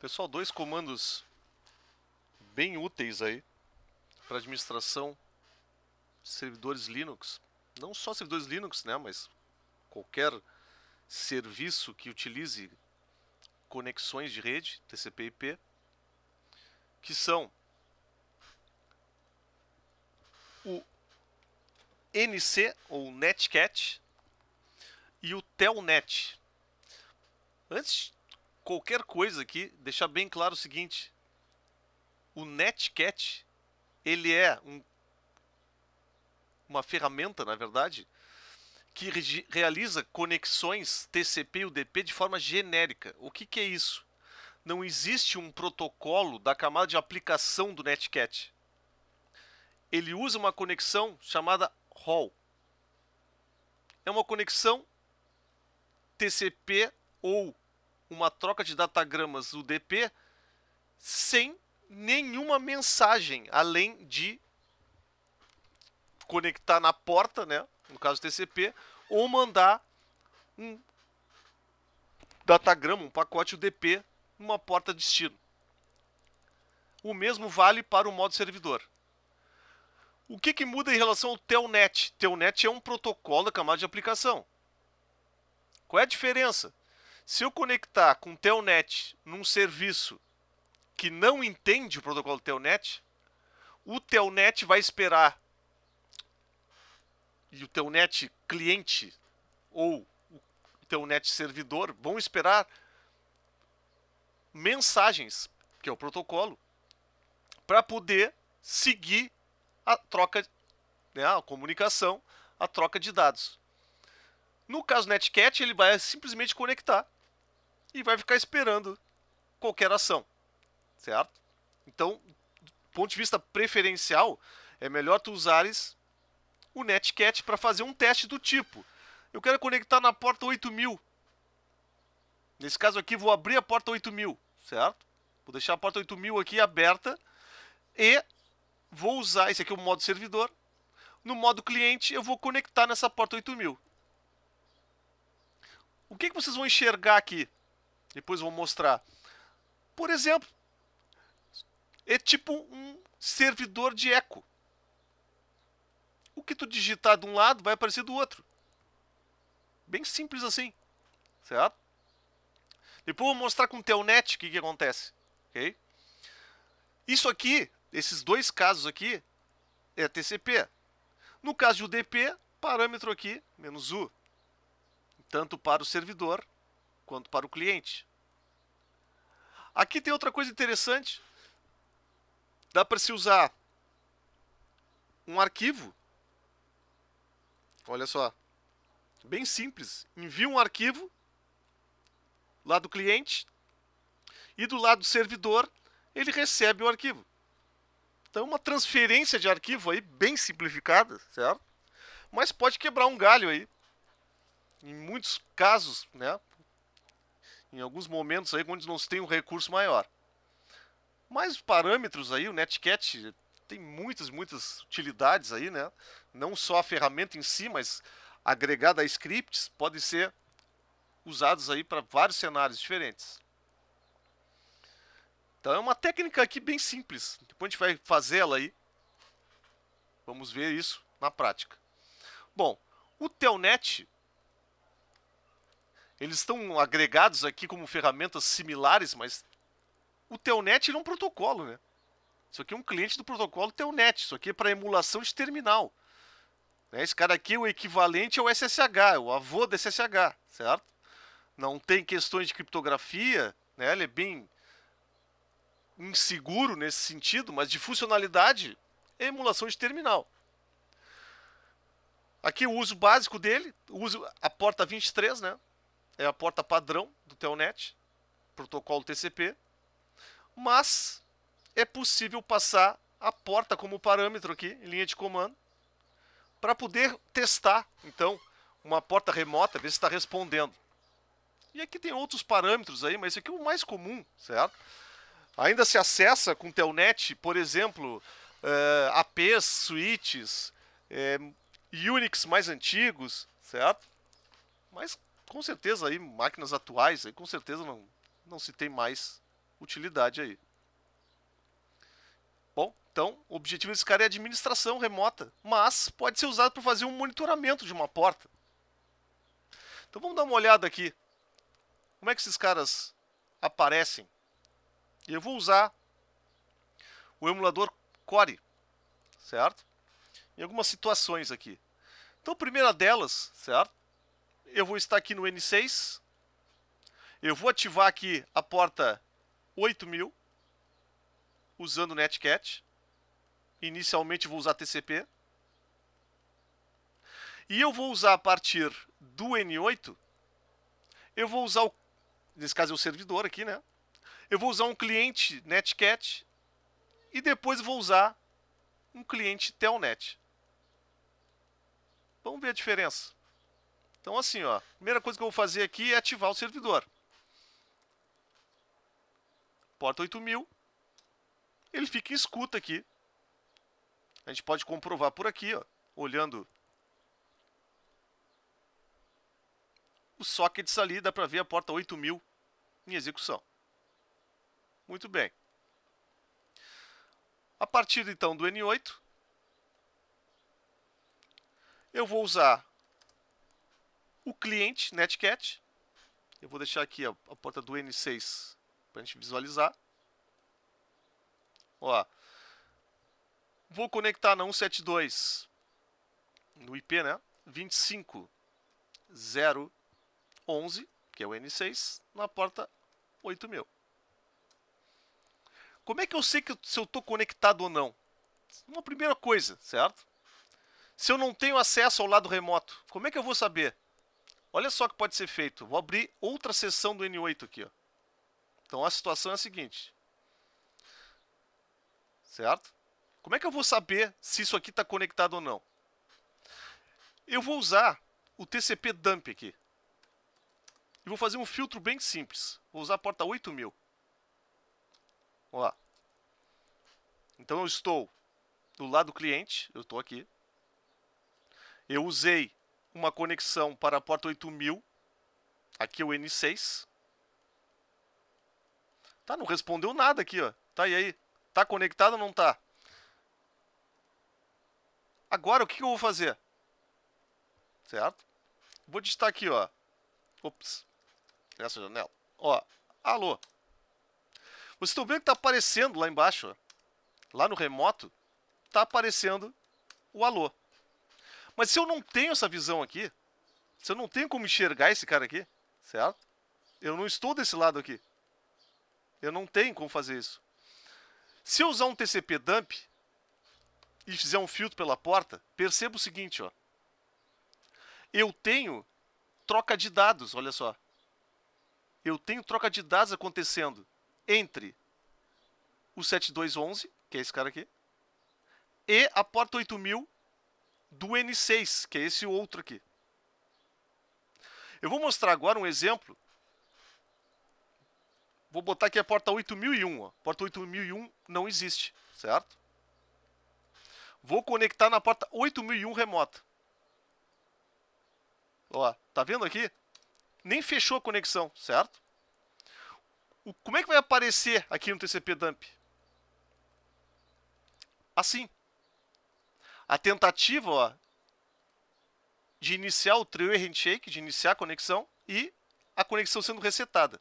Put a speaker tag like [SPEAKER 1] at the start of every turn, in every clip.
[SPEAKER 1] Pessoal, dois comandos bem úteis aí para administração de servidores Linux. Não só servidores Linux, né, mas qualquer serviço que utilize conexões de rede TCP/IP, que são o NC ou Netcat e o Telnet. Antes qualquer coisa aqui, deixar bem claro o seguinte: o Netcat ele é um, uma ferramenta, na verdade, que re realiza conexões TCP e UDP de forma genérica. O que, que é isso? Não existe um protocolo da camada de aplicação do Netcat. Ele usa uma conexão chamada ROL. É uma conexão TCP ou uma troca de datagramas UDP sem nenhuma mensagem além de conectar na porta, né, no caso TCP, ou mandar um datagrama, um pacote UDP numa porta destino. O mesmo vale para o modo servidor. O que, que muda em relação ao Telnet? Telnet é um protocolo da camada de aplicação. Qual é a diferença? Se eu conectar com Telnet num serviço que não entende o protocolo Telnet, o Telnet vai esperar e o Telnet cliente ou o Telnet servidor vão esperar mensagens, que é o protocolo, para poder seguir a troca, né, a comunicação, a troca de dados. No caso Netcat, ele vai simplesmente conectar e vai ficar esperando qualquer ação, certo? Então, do ponto de vista preferencial, é melhor tu usares o Netcat para fazer um teste do tipo. Eu quero conectar na porta 8000. Nesse caso aqui, vou abrir a porta 8000, certo? Vou deixar a porta 8000 aqui aberta e vou usar, esse aqui é o modo servidor. No modo cliente, eu vou conectar nessa porta 8000. O que, que vocês vão enxergar aqui? Depois vou mostrar. Por exemplo, é tipo um servidor de eco. O que tu digitar de um lado vai aparecer do outro. Bem simples assim. Certo? Depois vou mostrar com o Telnet o que, que acontece. Ok? Isso aqui, esses dois casos aqui, é TCP. No caso de UDP, parâmetro aqui, menos U. Tanto para o servidor quanto para o cliente. Aqui tem outra coisa interessante. Dá para se usar um arquivo. Olha só. Bem simples. Envia um arquivo lá do cliente e do lado do servidor ele recebe o arquivo. Então, uma transferência de arquivo aí bem simplificada, certo? Mas pode quebrar um galho aí. Em muitos casos, né? Em alguns momentos aí onde não se tem um recurso maior. Mas os parâmetros aí, o Netcat tem muitas, muitas utilidades aí, né? Não só a ferramenta em si, mas agregada a scripts, pode ser usados aí para vários cenários diferentes. Então é uma técnica aqui bem simples. Depois a gente vai fazê-la aí. Vamos ver isso na prática. Bom, o Telnet eles estão agregados aqui como ferramentas similares, mas o Telnet é um protocolo, né? Isso aqui é um cliente do protocolo Telnet. Isso aqui é para emulação de terminal. Né? Esse cara aqui é o equivalente ao SSH, o avô do SSH, certo? Não tem questões de criptografia, né? Ele é bem inseguro nesse sentido, mas de funcionalidade é emulação de terminal. Aqui o uso básico dele, uso a porta 23, né? É a porta padrão do Telnet, protocolo TCP, mas é possível passar a porta como parâmetro aqui, em linha de comando, para poder testar, então, uma porta remota, ver se está respondendo. E aqui tem outros parâmetros aí, mas esse aqui é o mais comum, certo? Ainda se acessa com Telnet, por exemplo, eh, APs, switches, eh, Unix mais antigos, certo? Mas com certeza aí máquinas atuais aí com certeza não não se tem mais utilidade aí. Bom, então o objetivo desse cara é administração remota, mas pode ser usado para fazer um monitoramento de uma porta. Então vamos dar uma olhada aqui. Como é que esses caras aparecem? Eu vou usar o emulador Core, certo? Em algumas situações aqui. Então, a primeira delas, certo? Eu vou estar aqui no N6. Eu vou ativar aqui a porta 8000 usando Netcat. Inicialmente vou usar TCP. E eu vou usar a partir do N8, eu vou usar o, nesse caso é o servidor aqui, né? Eu vou usar um cliente Netcat e depois vou usar um cliente Telnet. Vamos ver a diferença. Então assim, ó, primeira coisa que eu vou fazer aqui é ativar o servidor. Porta 8000. Ele fica em escuta aqui. A gente pode comprovar por aqui, ó, olhando os sockets ali, dá para ver a porta 8000 em execução. Muito bem. A partir então do N8, eu vou usar o cliente Netcat. Eu vou deixar aqui a, porta do N6 para a gente visualizar. Ó, vou conectar na 172 no IP, né? 25011, que é o N6, na porta 8000. Como é que eu sei que, se eu estou conectado ou não? Uma primeira coisa, certo? Se eu não tenho acesso ao lado remoto, como é que eu vou saber? Olha só o que pode ser feito. Vou abrir outra seção do N8 aqui. Ó. Então a situação é a seguinte. Certo? Como é que eu vou saber se isso aqui está conectado ou não? Eu vou usar o TCP dump aqui. E vou fazer um filtro bem simples. Vou usar a porta 8000. Ó. Então eu estou do lado do cliente, eu estou aqui. Eu usei uma conexão para a porta 8000, aqui é o N6. Tá, não respondeu nada aqui, ó. Tá, e aí? Tá conectado ou não tá? Agora, o que eu vou fazer? Certo? Vou digitar aqui, ó. Ops. Nessa janela. Ó, alô. Vocês estão vendo que está aparecendo lá embaixo, ó, lá no remoto, está aparecendo o alô. Mas se eu não tenho essa visão aqui, se eu não tenho como enxergar esse cara aqui, certo? Eu não estou desse lado aqui. Eu não tenho como fazer isso. Se eu usar um TCP dump e fizer um filtro pela porta, perceba o seguinte, ó. Eu tenho troca de dados, olha só. Eu tenho troca de dados acontecendo entre o 7211, que é esse cara aqui, e a porta 8000 do N6, que é esse outro aqui. Eu vou mostrar agora um exemplo. Vou botar aqui a porta 8001. Ó. Porta 8001 não existe, certo? Vou conectar na porta 8001 remota. Ó, tá vendo aqui? Nem fechou a conexão, certo? O, como é que vai aparecer aqui no TCP dump? Assim. A tentativa ó, de iniciar o trio handshake, de iniciar a conexão e a conexão sendo resetada.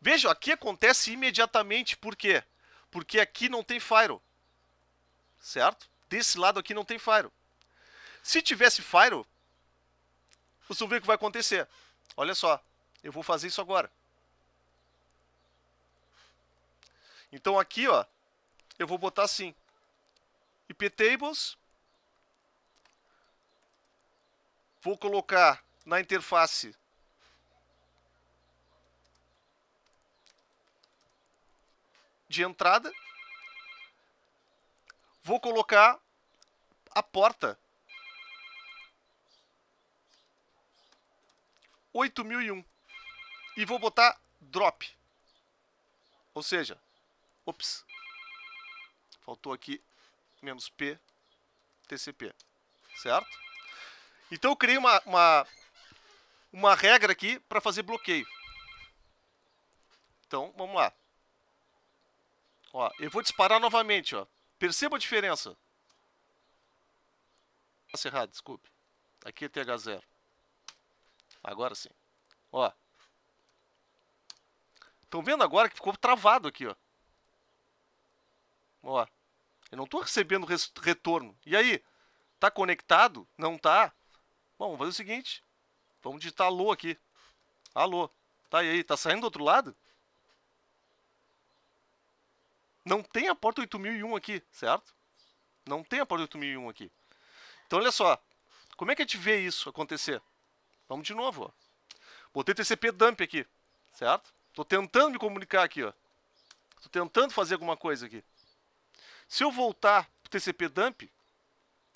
[SPEAKER 1] Veja, aqui acontece imediatamente, por quê? Porque aqui não tem firewall. Certo? Desse lado aqui não tem firewall. Se tivesse firewall, você vai ver o que vai acontecer. Olha só, eu vou fazer isso agora. Então aqui, ó, eu vou botar assim: iptables. Vou colocar na interface de entrada. Vou colocar a porta 8001 e vou botar drop. Ou seja, Ops. Faltou aqui menos P, TCP. Certo? Então eu criei uma, uma, uma regra aqui para fazer bloqueio. Então, vamos lá. Ó, eu vou disparar novamente, ó. Perceba a diferença. Nossa, errado, desculpe. Aqui é TH0. Agora sim. Ó. Estão vendo agora que ficou travado aqui, ó. Ó. Eu não estou recebendo retorno. E aí? Tá conectado? Não tá? Bom, vamos fazer o seguinte. Vamos digitar alô aqui. Alô. Tá aí, tá saindo do outro lado? Não tem a porta 8001 aqui, certo? Não tem a porta 8001 aqui. Então, olha só. Como é que a gente vê isso acontecer? Vamos de novo, ó. Botei TCP dump aqui, certo? Estou tentando me comunicar aqui, ó. Estou tentando fazer alguma coisa aqui. Se eu voltar para o TCP dump,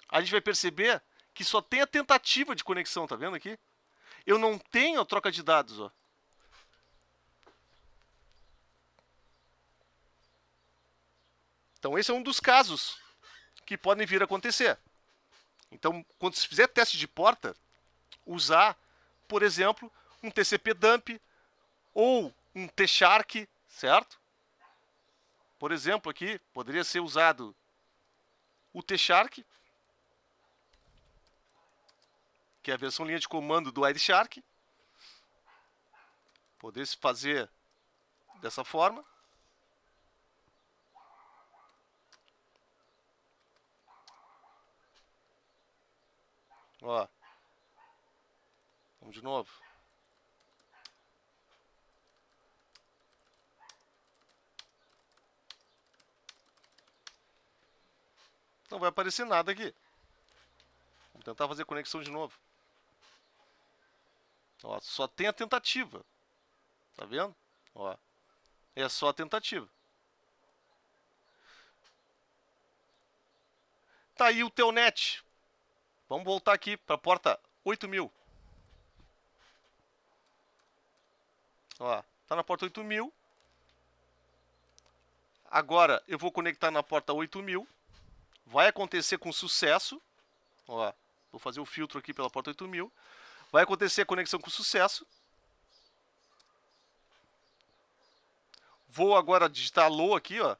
[SPEAKER 1] a gente vai perceber que só tem a tentativa de conexão, tá vendo aqui? Eu não tenho a troca de dados, ó. Então esse é um dos casos que podem vir a acontecer. Então, quando se fizer teste de porta, usar, por exemplo, um TCP dump ou um T-Shark, certo? Por exemplo, aqui poderia ser usado o T-Shark, que é a versão linha de comando do Wireshark. Poderia se fazer dessa forma. Ó. Vamos de novo. Não vai aparecer nada aqui. Vamos tentar fazer conexão de novo. Ó, só tem a tentativa. Tá vendo? Ó, é só a tentativa. Tá aí o teu net. Vamos voltar aqui para a porta 8000. Ó, tá na porta 8000. Agora eu vou conectar na porta 8000. Vai acontecer com sucesso. Ó, vou fazer o filtro aqui pela porta 8000. Vai acontecer a conexão com sucesso. Vou agora digitar low aqui, ó.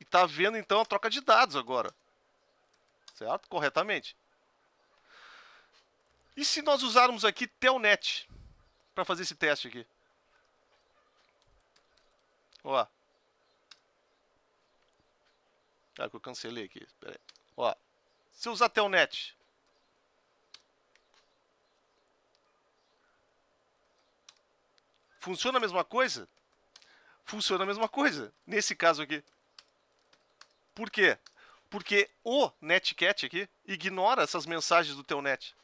[SPEAKER 1] E tá vendo então a troca de dados agora. Certo? Corretamente. E se nós usarmos aqui Telnet para fazer esse teste aqui? Ó. Ah, que eu cancelei aqui. Pera. Ó. Se usar Telnet. Funciona a mesma coisa? Funciona a mesma coisa. Nesse caso aqui. Por quê? Porque o Netcat aqui ignora essas mensagens do Telnet.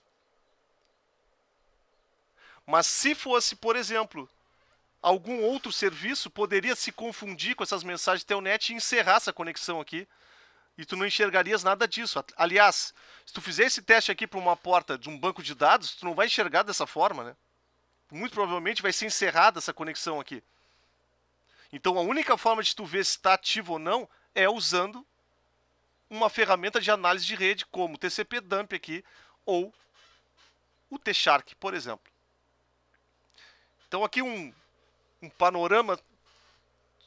[SPEAKER 1] Mas se fosse, por exemplo, algum outro serviço, poderia se confundir com essas mensagens Telnet e encerrar essa conexão aqui. E tu não enxergarias nada disso. Aliás, se tu fizer esse teste aqui para uma porta de um banco de dados, tu não vai enxergar dessa forma, né? Muito provavelmente vai ser encerrada essa conexão aqui. Então a única forma de tu ver se está ativo ou não é usando uma ferramenta de análise de rede como o TCP dump aqui ou o T-Shark, por exemplo. Então aqui um, um panorama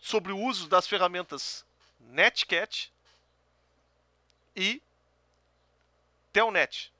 [SPEAKER 1] sobre o uso das ferramentas Netcat e Telnet.